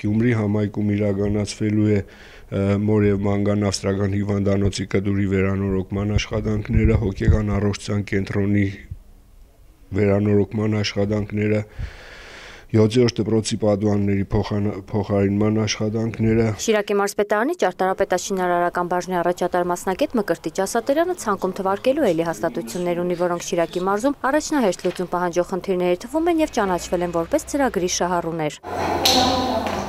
Գյումրի համայնքում իրականացվելու է մոր եւ մանգան ավստրական հիվանդանոցի կդուրի վերանորոգման աշխատանքները, հոգեկան առողջության կենտրոնի վերանորոգման աշխատանքները, 7-րդ դպրոցի պատուհանների փոխարինման աշխատանքները Շիրակի մարզպետարանի ճարտարապետաշինարարական բաժնի առաջատար մասնագետ Մկրտիչ Ասատերյանը ցանկում թվարկելու էլի հաստատություններ ունի, որոնք Շիրակի մարզում առաջնահերթ լուծում պահանջող խնդիրների թվում են եւ ճանաչվել են որպես ծրագրի շահառուներ։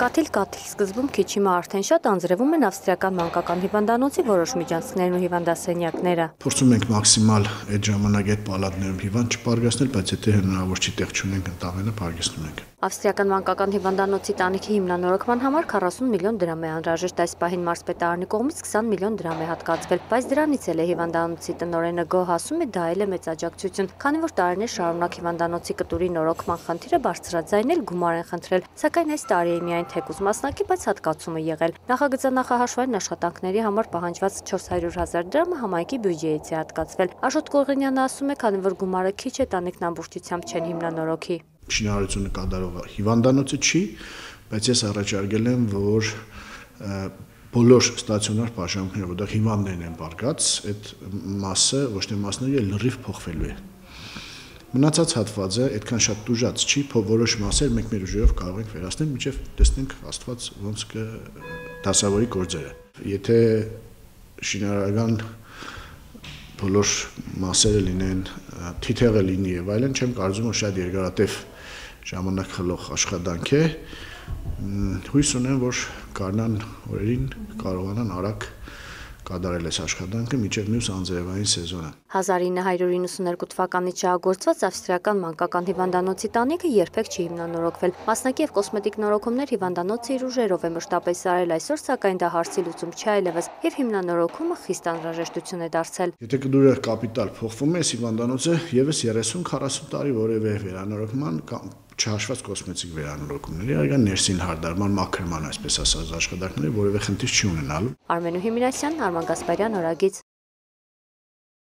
Կաթիլ-կաթիլ սկզբում քիչ հիմա արդեն շատ անձրևում են ավստրիական մանկական հիվանդանոցի որոշ միջանցքներն ու հիվանդասենյակները։ Փորձում ենք մաքսիմալ այդ ժամանակ այդ պալատներում հիվանդ չպարգասնել, բայց եթե հնարավոր չի տեղ չունենք, ընդամենը պարգեսնում ենք։ Ավստրիական մանկական հիվանդանոցի տանիքի հիմնանորոգման համար 40 միլիոն դրամ է անհրաժեշտ այս պահին մարզպետարանի կողմից 20 միլիոն դրամ է հատկացվել, բայց դրանից էլ է հիվանդանոցի տնօրենը Գոհ ասում է դա էլ է մեծ աջակցություն, քանի որ տարիներ շարունակ հիվանդանոցի կտուրի նորոգման խնդիրը բարձրաձայնել գումար են խնդրել, սակայն այս տարի է միայն թեկուզ մասնակի, բայց հատկացում է եղել։ Նախագծանախահաշվային աշխատանքների համար պահանջված 400 հազար դրամը համայնքի բյուջեից է հատկացվել։ Աշոտ Կողինյանը ասում է, քանի որ գումարը քիչ է, տանիքն ամբողջությամբ չեն հիմնանորոգի շինարարությունը կատարողը հիվանդանոցը չի, բայց ես առաջարկել եմ, որ բոլոր ստացիոնար պաշտոնները, որտեղ հիվանդներն են բարգած, այդ մասը ոչ թե մասները լրիվ փոխվելու է։ Մնացած հատվածը այդքան շատ դժուժած չի, որոշ մասեր մենք մեր ուժերով կարող ենք վերացնել, միջև տեսնենք Աստված ոնց կը դասավորի գործերը։ Եթե շինարարական բոլոր մասերը լինեն, թիթեղը լինի եւ այլն, չեմ կարծում որ շատ երկարատև ժամանակ խլող աշխատանք է հույս ունեմ որ կարնան օրերին կարողանան արագ կատարել այս աշխատանքը միջև մյուս անձրևային սեզոնը։ 1992 թվականից շահագործված ավստրիական մանկական հիվանդանոցի տանիքը երբեք չի հիմնանորոգվել։ Մասնակի եւ կոսմետիկ նորոգումներ հիվանդանոցի իր ուժերով է մշտապես արել այսօր, սակայն դա հարցի լուծում չի այլևս եւ հիմնանորոգումը խիստ անհրաժեշտություն է դարձել։ Եթե կդուրը կապիտալ փոխվում է, հիվանդանոցը եւս 30-40 տարի որևէ վերանորոգման կամ չհաշված կոսմետիկ վերանորոգումների, այլ ներսին հարդարման, մաքրման, այսպես ասած, աշխատանքների որևէ խնդիր չի ունենալու։ Արմենու Հիմիրասյան, Արման Գասպարյան, Օրագից